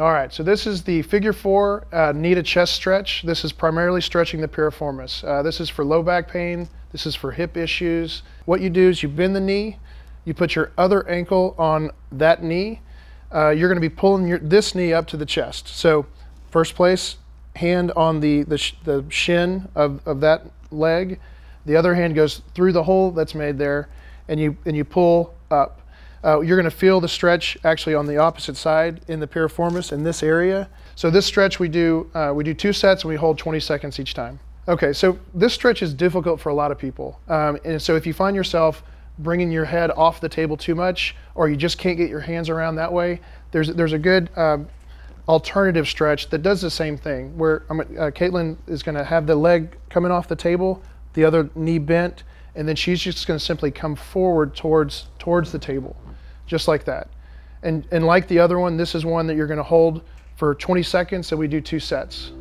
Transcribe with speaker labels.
Speaker 1: All right, so this is the figure four uh, to chest stretch. This is primarily stretching the piriformis. Uh, this is for low back pain. This is for hip issues. What you do is you bend the knee, you put your other ankle on that knee. Uh, you're gonna be pulling your, this knee up to the chest. So first place, hand on the, the, sh the shin of, of that leg. The other hand goes through the hole that's made there and you, and you pull up. Uh, you're going to feel the stretch actually on the opposite side in the piriformis in this area. So this stretch we do uh, we do two sets and we hold 20 seconds each time. Okay, so this stretch is difficult for a lot of people, um, and so if you find yourself bringing your head off the table too much, or you just can't get your hands around that way, there's there's a good um, alternative stretch that does the same thing. Where uh, Caitlin is going to have the leg coming off the table, the other knee bent, and then she's just going to simply come forward towards towards the table just like that. And, and like the other one, this is one that you're going to hold for 20 seconds, and we do two sets.